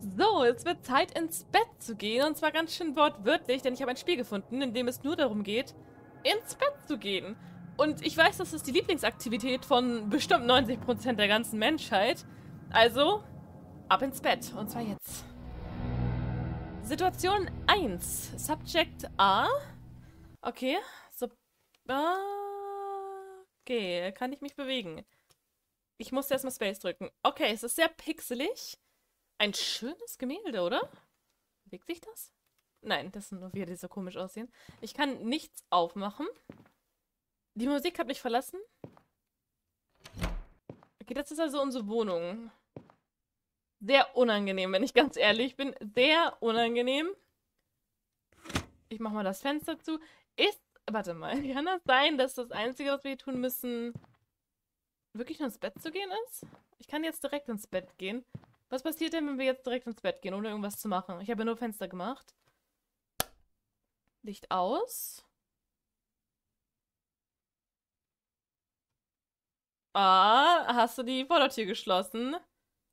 So, es wird Zeit ins Bett zu gehen und zwar ganz schön wortwörtlich, denn ich habe ein Spiel gefunden, in dem es nur darum geht, ins Bett zu gehen. Und ich weiß, das ist die Lieblingsaktivität von bestimmt 90% der ganzen Menschheit. Also, ab ins Bett. Und zwar jetzt. Situation 1. Subject A. Okay. So, okay, kann ich mich bewegen. Ich musste erstmal Space drücken. Okay, es ist sehr pixelig. Ein schönes Gemälde, oder? Bewegt sich das? Nein, das sind nur wir, die so komisch aussehen. Ich kann nichts aufmachen. Die Musik hat mich verlassen. Okay, das ist also unsere Wohnung. Sehr unangenehm, wenn ich ganz ehrlich bin. Sehr unangenehm. Ich mach mal das Fenster zu. Ist, warte mal, kann das sein, dass das Einzige, was wir hier tun müssen, wirklich nur ins Bett zu gehen ist? Ich kann jetzt direkt ins Bett gehen. Was passiert denn, wenn wir jetzt direkt ins Bett gehen, ohne irgendwas zu machen? Ich habe ja nur Fenster gemacht. Licht aus. Ah, hast du die Vordertür geschlossen?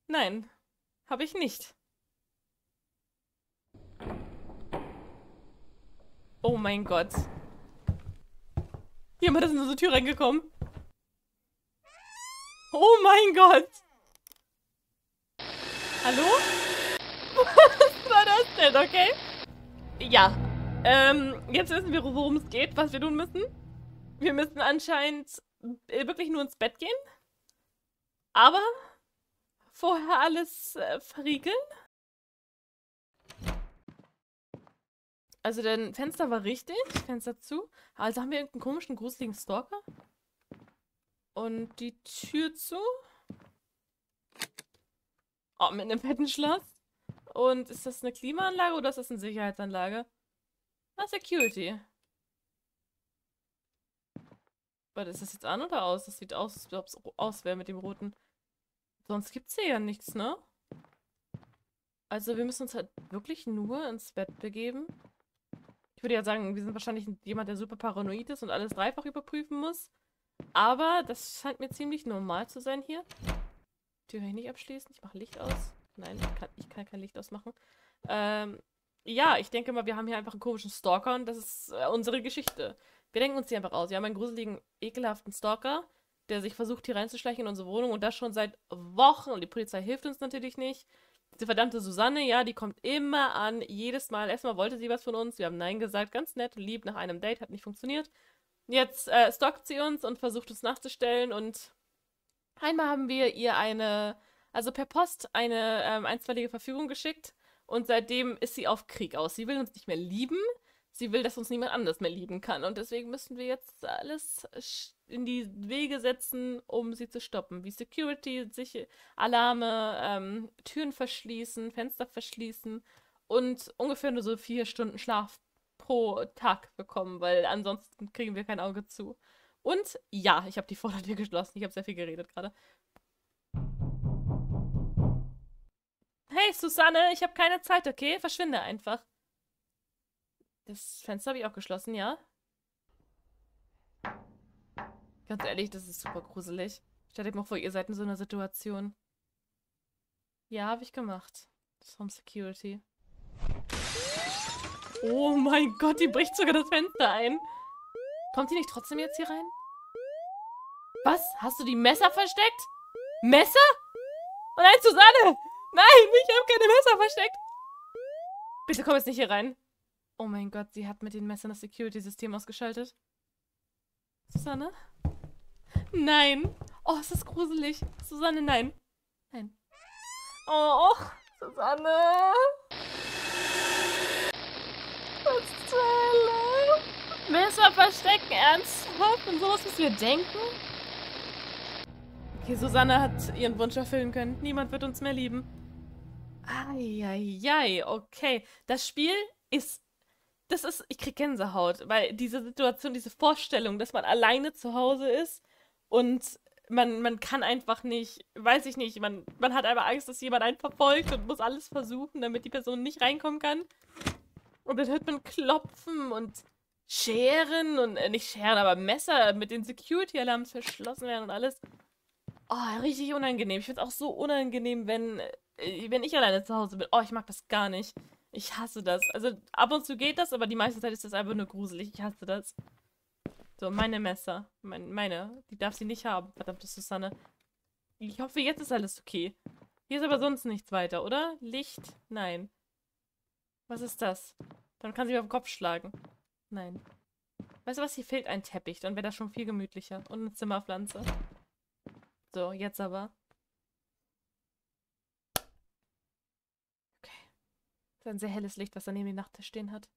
Nein, habe ich nicht. Oh mein Gott. Jemand ist in unsere Tür reingekommen. Oh mein Gott. Hallo? Was war das denn, okay? Ja. Ähm, jetzt wissen wir, worum es geht, was wir tun müssen. Wir müssen anscheinend äh, wirklich nur ins Bett gehen. Aber vorher alles äh, verriegeln. Also, dein Fenster war richtig. Fenster zu. Also haben wir irgendeinen komischen, gruseligen Stalker. Und die Tür zu. Oh, mit einem fetten Schloss. Und ist das eine Klimaanlage oder ist das eine Sicherheitsanlage? Ah, Security. Warte, ist das jetzt an oder aus? Das sieht aus, als ob es aus wäre mit dem roten. Sonst gibt es hier ja nichts, ne? Also wir müssen uns halt wirklich nur ins Bett begeben. Ich würde ja sagen, wir sind wahrscheinlich jemand, der super paranoid ist und alles dreifach überprüfen muss. Aber das scheint mir ziemlich normal zu sein hier. Tür kann ich nicht abschließen. Ich mache Licht aus. Nein, ich kann, ich kann kein Licht ausmachen. Ähm, ja, ich denke mal, wir haben hier einfach einen komischen Stalker und das ist äh, unsere Geschichte. Wir denken uns die einfach aus. Wir haben einen gruseligen, ekelhaften Stalker, der sich versucht, hier reinzuschleichen in unsere Wohnung und das schon seit Wochen. Und die Polizei hilft uns natürlich nicht. Diese verdammte Susanne, ja, die kommt immer an, jedes Mal. Erstmal wollte sie was von uns, wir haben Nein gesagt, ganz nett lieb nach einem Date, hat nicht funktioniert. Jetzt äh, stalkt sie uns und versucht uns nachzustellen und Einmal haben wir ihr eine, also per Post eine ähm, einstweilige Verfügung geschickt und seitdem ist sie auf Krieg aus. Sie will uns nicht mehr lieben. Sie will, dass uns niemand anders mehr lieben kann. Und deswegen müssen wir jetzt alles in die Wege setzen, um sie zu stoppen. Wie Security, sich Alarme, ähm, Türen verschließen, Fenster verschließen und ungefähr nur so vier Stunden Schlaf pro Tag bekommen, weil ansonsten kriegen wir kein Auge zu. Und ja, ich habe die Vordertür geschlossen. Ich habe sehr viel geredet gerade. Hey, Susanne, ich habe keine Zeit, okay? Verschwinde einfach. Das Fenster habe ich auch geschlossen, ja? Ganz ehrlich, das ist super gruselig. Stellt euch mal vor, ihr seid in so einer Situation. Ja, habe ich gemacht. Das ist Home Security. Oh mein Gott, die bricht sogar das Fenster ein. Kommt die nicht trotzdem jetzt hier rein? Was? Hast du die Messer versteckt? Messer? Oh nein, Susanne! Nein, ich habe keine Messer versteckt. Bitte komm jetzt nicht hier rein. Oh mein Gott, sie hat mit den Messern das Security-System ausgeschaltet. Susanne? Nein. Oh, es ist gruselig. Susanne, nein. Nein. Oh, Susanne. Was zur Hölle? Messer verstecken, ernsthaft? Und sowas müssen wir denken? Okay, Susanne hat ihren Wunsch erfüllen können. Niemand wird uns mehr lieben. Eieiei, okay. Das Spiel ist. Das ist. Ich krieg Gänsehaut, weil diese Situation, diese Vorstellung, dass man alleine zu Hause ist und man, man kann einfach nicht, weiß ich nicht, man, man hat einfach Angst, dass jemand einen verfolgt und muss alles versuchen, damit die Person nicht reinkommen kann. Und dann hört man klopfen und Scheren und, äh, nicht Scheren, aber Messer mit den Security-Alarms verschlossen werden und alles. Oh, richtig unangenehm. Ich finde es auch so unangenehm, wenn äh, wenn ich alleine zu Hause bin. Oh, ich mag das gar nicht. Ich hasse das. Also ab und zu geht das, aber die meiste Zeit ist das einfach nur gruselig. Ich hasse das. So, meine Messer. Mein, meine. Die darf sie nicht haben, verdammte Susanne. Ich hoffe, jetzt ist alles okay. Hier ist aber sonst nichts weiter, oder? Licht? Nein. Was ist das? Dann kann sie mir auf den Kopf schlagen. Nein. Weißt du was? Hier fehlt ein Teppich. Dann wäre das schon viel gemütlicher. Und eine Zimmerpflanze. So, jetzt aber. Okay. Das ist ein sehr helles Licht, was da neben dem Nachttisch stehen hat.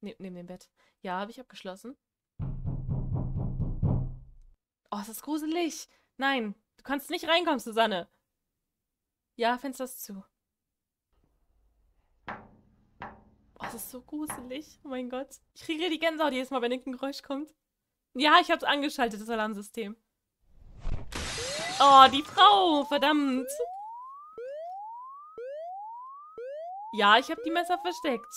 Ne neben dem Bett. Ja, habe ich abgeschlossen. Oh, es ist gruselig. Nein, du kannst nicht reinkommen, Susanne. Ja, Fenster ist zu. Es ist so gruselig. Oh mein Gott. Ich kriege die Gänsehaut jedes Mal, wenn irgendein Geräusch kommt. Ja, ich habe es angeschaltet, das Alarmsystem. Oh, die Frau. Verdammt. Ja, ich habe die Messer versteckt.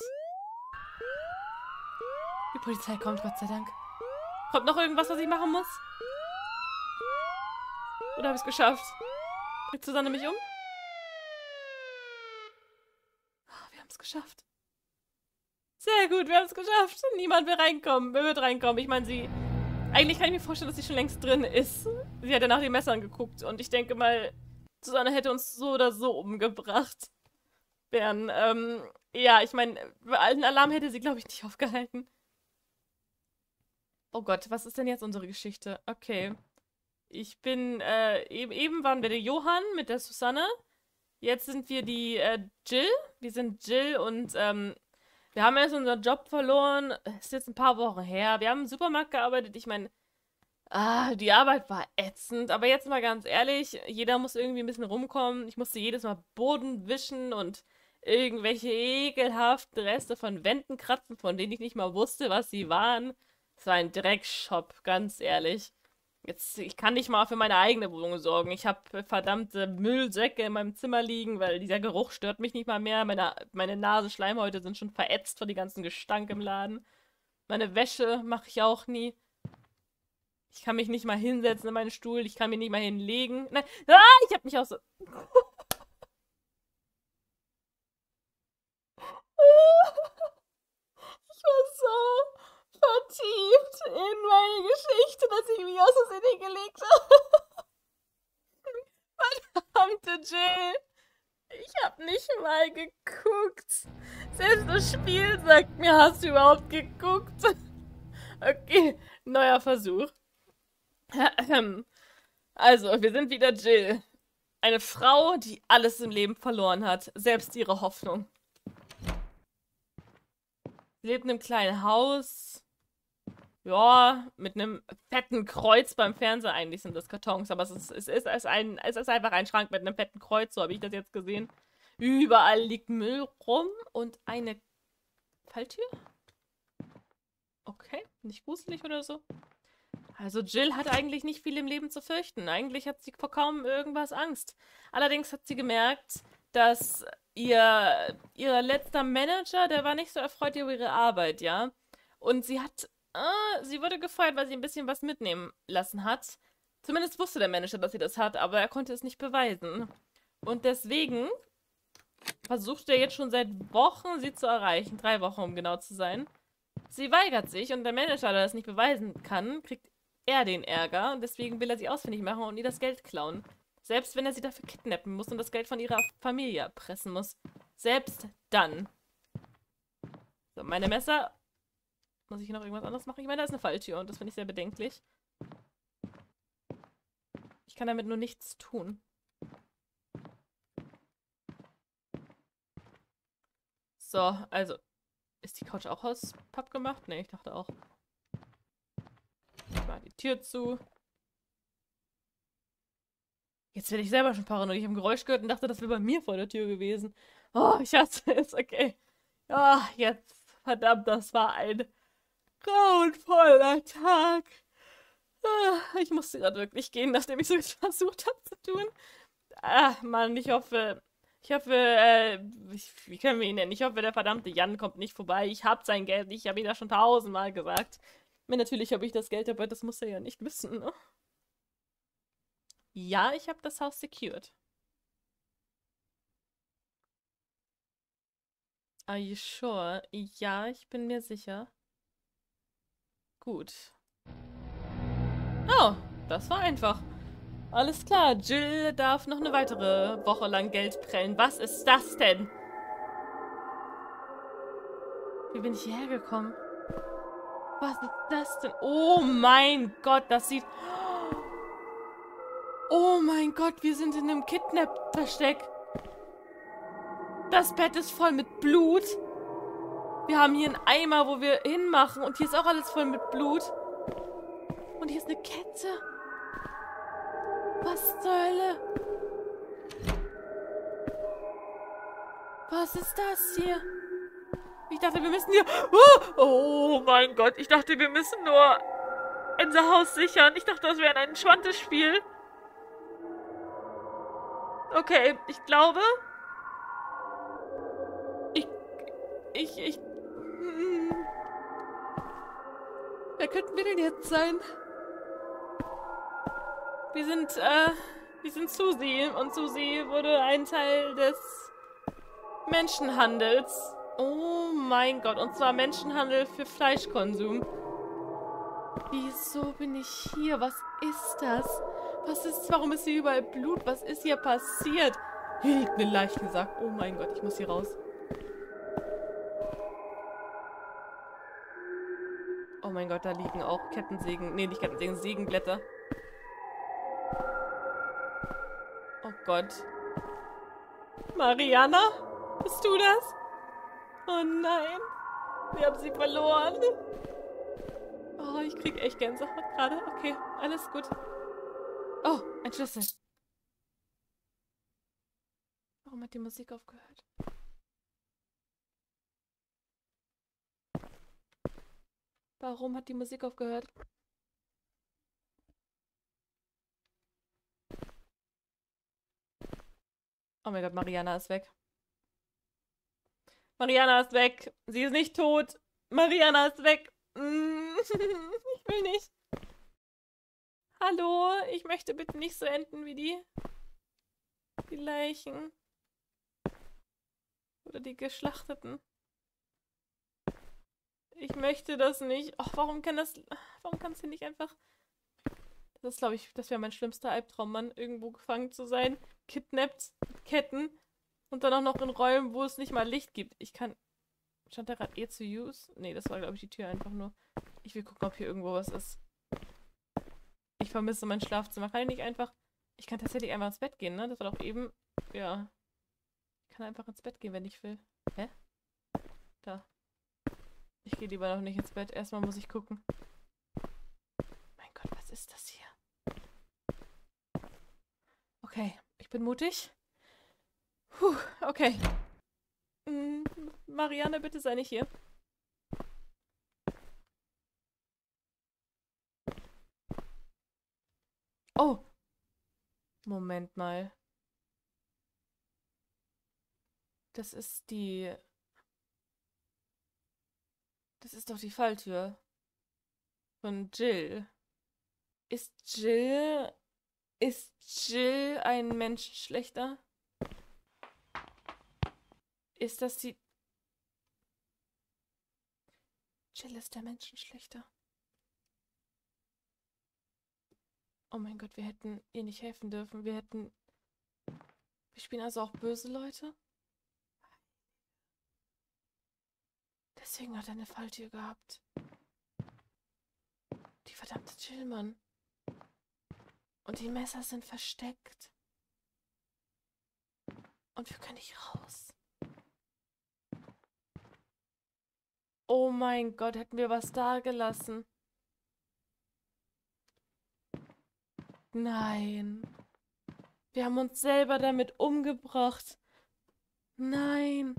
Die Polizei kommt, Gott sei Dank. Kommt noch irgendwas, was ich machen muss? Oder habe ich es geschafft? Bringt Susanne mich um? Oh, wir haben es geschafft. Sehr gut, wir haben es geschafft. Niemand will reinkommen. Wer wird reinkommen? Ich meine, sie... Eigentlich kann ich mir vorstellen, dass sie schon längst drin ist. Sie hat ja nach den Messern geguckt. Und ich denke mal, Susanne hätte uns so oder so umgebracht. Bern, ähm... Ja, ich meine, einen Alarm hätte sie, glaube ich, nicht aufgehalten. Oh Gott, was ist denn jetzt unsere Geschichte? Okay. Ich bin, äh, eben, eben waren wir der Johann mit der Susanne. Jetzt sind wir die, äh, Jill. Wir sind Jill und, ähm, wir haben erst unseren Job verloren. Ist jetzt ein paar Wochen her. Wir haben im Supermarkt gearbeitet. Ich meine, ah, die Arbeit war ätzend. Aber jetzt mal ganz ehrlich, jeder muss irgendwie ein bisschen rumkommen. Ich musste jedes Mal Boden wischen und irgendwelche ekelhaften Reste von Wänden kratzen, von denen ich nicht mal wusste, was sie waren. Es war ein Dreckshop, ganz ehrlich. Jetzt, ich kann nicht mal für meine eigene Wohnung sorgen. Ich habe verdammte Müllsäcke in meinem Zimmer liegen, weil dieser Geruch stört mich nicht mal mehr. Meine, meine Nasenschleimhäute sind schon verätzt von dem ganzen Gestank im Laden. Meine Wäsche mache ich auch nie. Ich kann mich nicht mal hinsetzen in meinen Stuhl. Ich kann mich nicht mal hinlegen. Nein. Ah, ich habe mich auch so... ich war so vertieft in meine Geschichte, dass ich mich aus der Sinne gelegt habe. Verdammte Jill. Ich hab nicht mal geguckt. Selbst das Spiel sagt mir, hast du überhaupt geguckt? Okay, neuer Versuch. Also, wir sind wieder Jill. Eine Frau, die alles im Leben verloren hat, selbst ihre Hoffnung. Sie lebt in einem kleinen Haus, ja, mit einem fetten Kreuz beim Fernseher. Eigentlich sind das Kartons, aber es ist, es ist, es ein, es ist einfach ein Schrank mit einem fetten Kreuz, so habe ich das jetzt gesehen. Überall liegt Müll rum und eine Falltür? Okay, nicht gruselig oder so. Also Jill hat eigentlich nicht viel im Leben zu fürchten. Eigentlich hat sie vor kaum irgendwas Angst. Allerdings hat sie gemerkt, dass ihr, ihr letzter Manager, der war nicht so erfreut über ihre Arbeit, ja. Und sie hat Ah, sie wurde gefeuert, weil sie ein bisschen was mitnehmen lassen hat. Zumindest wusste der Manager, dass sie das hat, aber er konnte es nicht beweisen. Und deswegen versucht er jetzt schon seit Wochen, sie zu erreichen. Drei Wochen, um genau zu sein. Sie weigert sich und der Manager, der das nicht beweisen kann, kriegt er den Ärger. Und deswegen will er sie ausfindig machen und ihr das Geld klauen. Selbst wenn er sie dafür kidnappen muss und das Geld von ihrer Familie erpressen muss. Selbst dann. So, meine Messer muss ich hier noch irgendwas anderes machen? Ich meine, da ist eine Falltür und das finde ich sehr bedenklich. Ich kann damit nur nichts tun. So, also. Ist die Couch auch aus Papp gemacht? Ne, ich dachte auch. Ich mache die Tür zu. Jetzt werde ich selber schon paranoid. Ich habe ein Geräusch gehört und dachte, das wäre bei mir vor der Tür gewesen. Oh, ich hasse es. Okay. Oh, jetzt. Verdammt, das war ein grauenvoller Tag. Ah, ich musste gerade wirklich gehen, nachdem ich so versucht habe zu tun. Ah, Mann, ich hoffe, ich hoffe, äh, wie können wir ihn nennen? Ich hoffe, der verdammte Jan kommt nicht vorbei. Ich hab sein Geld ich habe ihm das schon tausendmal gesagt. Mir natürlich habe ich das Geld, aber das muss er ja nicht wissen, ne? Ja, ich habe das Haus secured. Are you sure? Ja, ich bin mir sicher. Gut. Oh, das war einfach. Alles klar, Jill darf noch eine weitere Woche lang Geld prellen. Was ist das denn? Wie bin ich hierher gekommen? Was ist das denn? Oh mein Gott, das sieht... Oh mein Gott, wir sind in einem Kidnap-Versteck. Das Bett ist voll mit Blut. Wir haben hier einen Eimer, wo wir hinmachen. Und hier ist auch alles voll mit Blut. Und hier ist eine Kette. Was zur Hölle? Was ist das hier? Ich dachte, wir müssen hier... Oh, oh mein Gott, ich dachte, wir müssen nur unser Haus sichern. Ich dachte, das wäre ein Schwantespiel. Okay, ich glaube... Ich... Ich... Ich... Wer könnten wir denn jetzt sein? Wir sind, äh... Wir sind Susi. Und Susi wurde ein Teil des Menschenhandels. Oh mein Gott. Und zwar Menschenhandel für Fleischkonsum. Wieso bin ich hier? Was ist das? Was ist, warum ist hier überall Blut? Was ist hier passiert? Hier liegt eine Leiche gesagt. Oh mein Gott, ich muss hier raus. Mein Gott, da liegen auch Kettensägen. Nee, nicht Kettensägen, Sägenblätter. Oh Gott. Mariana? Bist du das? Oh nein. Wir haben sie verloren. Oh, ich krieg echt Gänsehaut gerade. Okay, alles gut. Oh, ein Schlüssel. Warum hat die Musik aufgehört? Warum hat die Musik aufgehört? Oh mein Gott, Mariana ist weg. Mariana ist weg. Sie ist nicht tot. Mariana ist weg. ich will nicht. Hallo, ich möchte bitte nicht so enden wie die. Die Leichen. Oder die Geschlachteten. Ich möchte das nicht. Ach, warum kann das. Warum kann es hier nicht einfach. Das ist, glaube ich, das wäre mein schlimmster Albtraum, Mann. Irgendwo gefangen zu sein. Kidnappt. Ketten. Und dann auch noch in Räumen, wo es nicht mal Licht gibt. Ich kann. Stand da gerade E zu use? Nee, das war, glaube ich, die Tür einfach nur. Ich will gucken, ob hier irgendwo was ist. Ich vermisse mein Schlafzimmer. Kann ich nicht einfach. Ich kann tatsächlich einfach ins Bett gehen, ne? Das war doch eben. Ja. Ich kann einfach ins Bett gehen, wenn ich will. Hä? Da. Ich gehe lieber noch nicht ins Bett. Erstmal muss ich gucken. Mein Gott, was ist das hier? Okay, ich bin mutig. Puh, okay. Hm, Marianne, bitte sei nicht hier. Oh. Moment mal. Das ist die... Das ist doch die Falltür. Von Jill. Ist Jill... Ist Jill ein Menschenschlechter? Ist das die... Jill ist der Menschenschlechter. Oh mein Gott, wir hätten ihr nicht helfen dürfen. Wir hätten... Wir spielen also auch böse Leute? Deswegen hat er eine Falltür gehabt. Die verdammte Chillmann. Und die Messer sind versteckt. Und wir können nicht raus. Oh mein Gott, hätten wir was da gelassen. Nein. Wir haben uns selber damit umgebracht. Nein.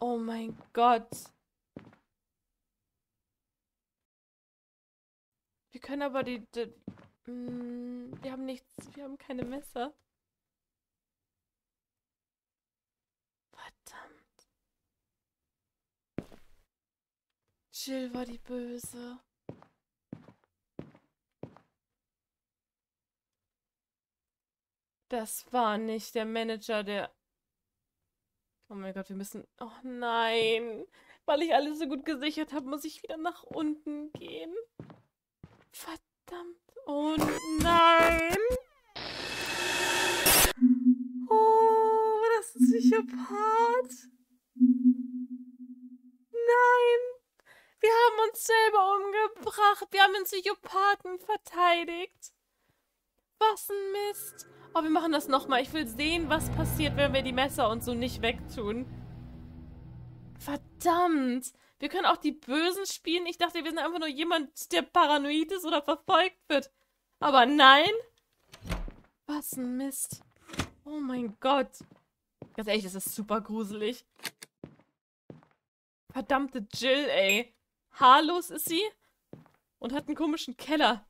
Oh mein Gott. Wir können aber die, die mh, mm, wir haben nichts, wir haben keine Messer. Verdammt. Jill war die Böse. Das war nicht der Manager, der... Oh mein Gott, wir müssen... Oh nein. Weil ich alles so gut gesichert habe, muss ich wieder nach unten gehen. Verdammt. Oh nein. Oh, das ist Psychopath. Nein. Wir haben uns selber umgebracht. Wir haben den Psychopathen verteidigt. Was ein Mist. Oh, wir machen das nochmal. Ich will sehen, was passiert, wenn wir die Messer und so nicht wegtun. Verdammt. Wir können auch die Bösen spielen. Ich dachte, wir sind einfach nur jemand, der paranoid ist oder verfolgt wird. Aber nein. Was ein Mist. Oh mein Gott. Ganz ehrlich, das ist super gruselig. Verdammte Jill, ey. Haarlos ist sie und hat einen komischen Keller,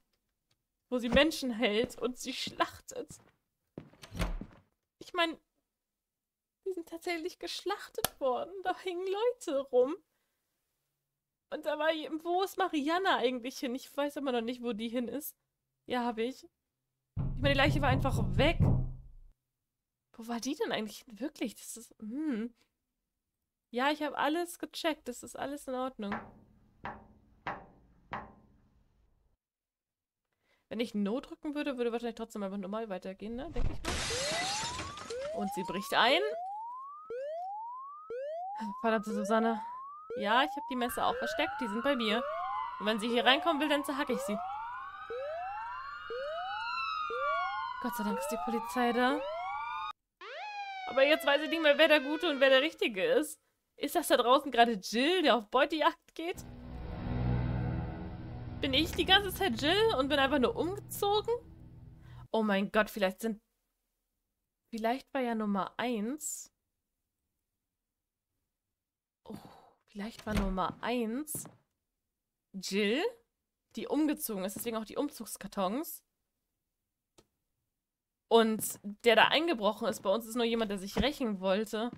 wo sie Menschen hält und sie schlachtet. Ich meine, die sind tatsächlich geschlachtet worden. Da hingen Leute rum. Und da war, wo ist Mariana eigentlich hin? Ich weiß immer noch nicht, wo die hin ist. Ja, habe ich. Ich meine, die Leiche war einfach weg. Wo war die denn eigentlich wirklich? Das ist, hm. Ja, ich habe alles gecheckt. Das ist alles in Ordnung. Wenn ich No drücken würde, würde wahrscheinlich trotzdem einfach normal weitergehen, ne? Denke ich mal. Und sie bricht ein. Verdammte Susanne. Ja, ich habe die Messer auch versteckt. Die sind bei mir. Und wenn sie hier reinkommen will, dann zerhacke ich sie. Gott sei Dank ist die Polizei da. Aber jetzt weiß ich nicht mehr, wer der Gute und wer der Richtige ist. Ist das da draußen gerade Jill, der auf Beutejagd geht? Bin ich die ganze Zeit Jill und bin einfach nur umgezogen? Oh mein Gott, vielleicht sind... Vielleicht war ja Nummer 1... Oh, vielleicht war Nummer 1 Jill, die umgezogen ist, deswegen auch die Umzugskartons. Und der da eingebrochen ist, bei uns ist nur jemand, der sich rächen wollte.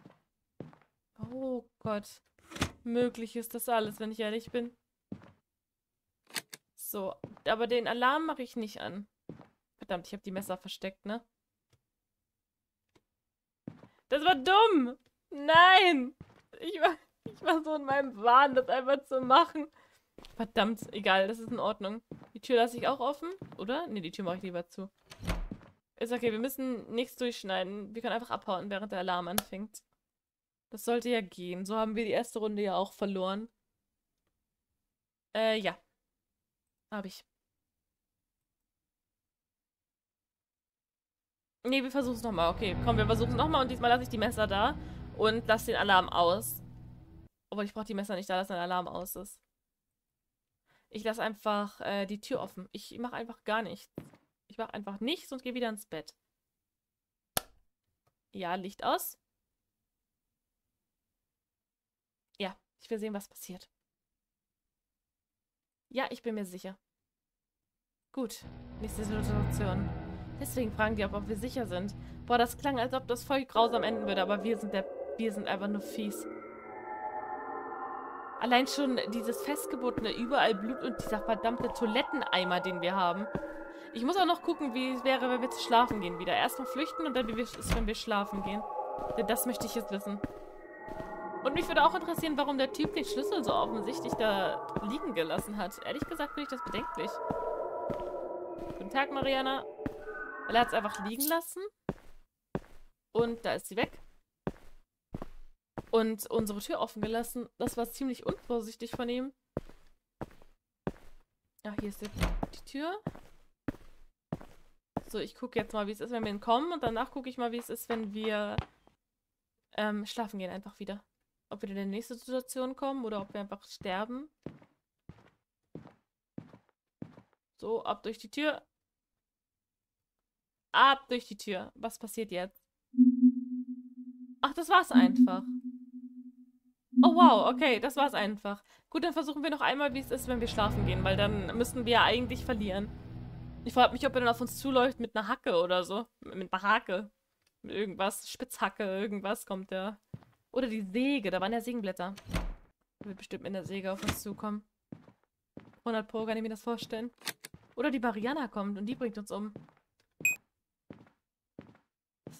Oh Gott. Möglich ist das alles, wenn ich ehrlich bin. So, aber den Alarm mache ich nicht an. Verdammt, ich habe die Messer versteckt, ne? Das war dumm! Nein! Ich war, ich war so in meinem Wahn, das einfach zu machen. Verdammt, egal, das ist in Ordnung. Die Tür lasse ich auch offen, oder? Ne, die Tür mache ich lieber zu. Ist okay, wir müssen nichts durchschneiden. Wir können einfach abhauen, während der Alarm anfängt. Das sollte ja gehen. So haben wir die erste Runde ja auch verloren. Äh, ja. Hab ich. Nee, wir versuchen es nochmal. Okay, komm, wir versuchen es nochmal und diesmal lasse ich die Messer da und lasse den Alarm aus. Obwohl, ich brauche die Messer nicht da, dass ein Alarm aus ist. Ich lasse einfach äh, die Tür offen. Ich mache einfach gar nichts. Ich mache einfach nichts und gehe wieder ins Bett. Ja, Licht aus. Ja, ich will sehen, was passiert. Ja, ich bin mir sicher. Gut, nächste Situation. Deswegen fragen die, ob wir sicher sind. Boah, das klang, als ob das voll grausam enden würde, aber wir sind der, wir sind einfach nur fies. Allein schon dieses festgebotene überall Blut und dieser verdammte Toiletteneimer, den wir haben. Ich muss auch noch gucken, wie es wäre, wenn wir zu schlafen gehen wieder. Erstmal flüchten und dann wie es ist, wenn wir schlafen gehen. Denn das möchte ich jetzt wissen. Und mich würde auch interessieren, warum der Typ den Schlüssel so offensichtlich da liegen gelassen hat. Ehrlich gesagt finde ich das bedenklich. Guten Tag, Mariana. Weil er hat es einfach liegen lassen. Und da ist sie weg. Und unsere Tür offen gelassen. Das war ziemlich unvorsichtig von ihm. Ach, hier ist die, die Tür. So, ich gucke jetzt mal, wie es ist, wenn wir entkommen. Und danach gucke ich mal, wie es ist, wenn wir ähm, schlafen gehen einfach wieder. Ob wir in die nächste Situation kommen oder ob wir einfach sterben. So, ab durch die Tür. Ab durch die Tür. Was passiert jetzt? Ach, das war's einfach. Oh, wow, okay, das war's einfach. Gut, dann versuchen wir noch einmal, wie es ist, wenn wir schlafen gehen, weil dann müssten wir ja eigentlich verlieren. Ich frage mich, ob er dann auf uns zuläuft mit einer Hacke oder so. Mit einer Hake. Mit irgendwas. Spitzhacke, irgendwas kommt der. Oder die Säge, da waren ja Sägenblätter. Der wird bestimmt mit der Säge auf uns zukommen. 100 Pro kann ich mir das vorstellen. Oder die Mariana kommt und die bringt uns um.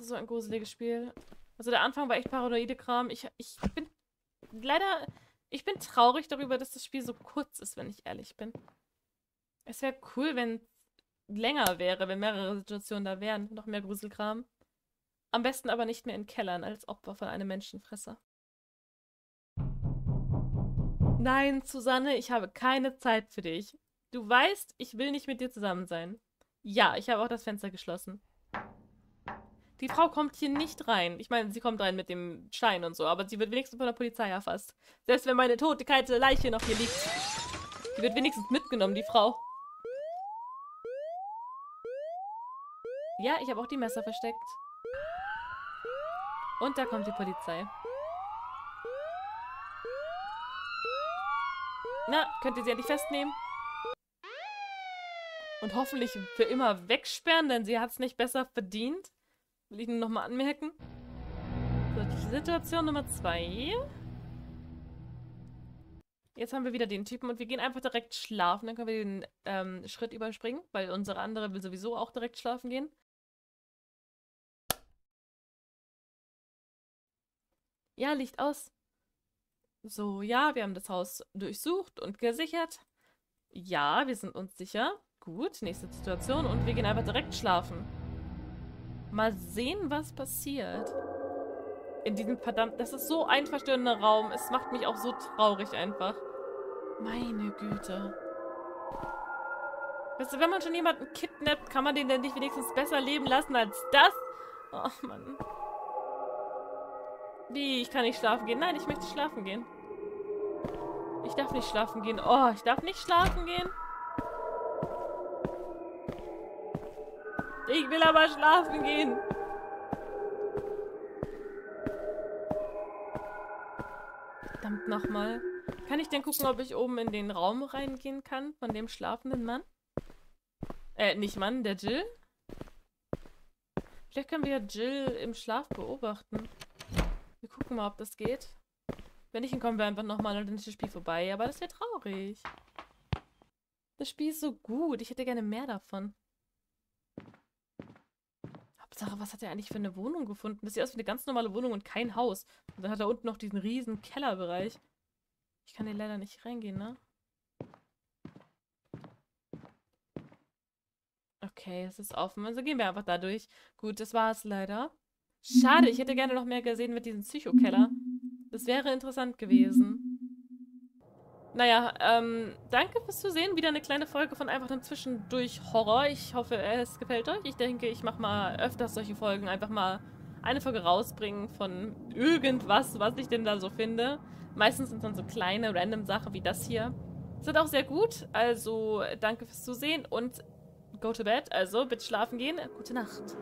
So ein gruseliges Spiel. Also der Anfang war echt paranoide Kram. Ich, ich bin leider, ich bin traurig darüber, dass das Spiel so kurz ist, wenn ich ehrlich bin. Es wäre cool, wenn länger wäre, wenn mehrere Situationen da wären. Noch mehr Gruselkram. Am besten aber nicht mehr in Kellern als Opfer von einem Menschenfresser. Nein, Susanne, ich habe keine Zeit für dich. Du weißt, ich will nicht mit dir zusammen sein. Ja, ich habe auch das Fenster geschlossen. Die Frau kommt hier nicht rein. Ich meine, sie kommt rein mit dem Schein und so, aber sie wird wenigstens von der Polizei erfasst. Selbst wenn meine tote, kalte Leiche noch hier liegt. Die wird wenigstens mitgenommen, die Frau. Ja, ich habe auch die Messer versteckt. Und da kommt die Polizei. Na, könnt ihr sie endlich festnehmen? Und hoffentlich für immer wegsperren, denn sie hat es nicht besser verdient. Will ich nur nochmal anmerken. So, Situation Nummer zwei. Jetzt haben wir wieder den Typen und wir gehen einfach direkt schlafen. Dann können wir den ähm, Schritt überspringen, weil unsere andere will sowieso auch direkt schlafen gehen. Ja, Licht aus. So, ja, wir haben das Haus durchsucht und gesichert. Ja, wir sind uns sicher. Gut, nächste Situation und wir gehen einfach direkt schlafen. Mal sehen, was passiert. In diesem verdammt... Das ist so ein verstörender Raum. Es macht mich auch so traurig einfach. Meine Güte. Weißt du, wenn man schon jemanden kidnappt, kann man den denn nicht wenigstens besser leben lassen als das? Oh, Mann. Wie? Ich kann nicht schlafen gehen. Nein, ich möchte schlafen gehen. Ich darf nicht schlafen gehen. Oh, ich darf nicht schlafen gehen. Ich will aber schlafen gehen. Verdammt nochmal. Kann ich denn gucken, ob ich oben in den Raum reingehen kann von dem schlafenden Mann? Äh, nicht Mann, der Jill? Vielleicht können wir Jill im Schlaf beobachten. Wir gucken mal, ob das geht. Wenn nicht, dann kommen wir einfach nochmal und dann ist das Spiel vorbei. Aber das wäre traurig. Das Spiel ist so gut. Ich hätte gerne mehr davon. Hauptsache, was hat er eigentlich für eine Wohnung gefunden? Das sieht aus wie eine ganz normale Wohnung und kein Haus. Und dann hat er unten noch diesen riesen Kellerbereich. Ich kann hier leider nicht reingehen, ne? Okay, es ist offen. Also gehen wir einfach da durch. Gut, das war es leider. Schade, ich hätte gerne noch mehr gesehen mit diesem Psychokeller. Das wäre interessant gewesen. Naja, ähm, danke fürs Zusehen. Wieder eine kleine Folge von einfach einem Zwischendurch-Horror. Ich hoffe, es gefällt euch. Ich denke, ich mache mal öfters solche Folgen. Einfach mal eine Folge rausbringen von irgendwas, was ich denn da so finde. Meistens sind es dann so kleine, random Sachen wie das hier. Sind auch sehr gut. Also, danke fürs Zusehen und go to bed. Also, bitte schlafen gehen. Gute Nacht.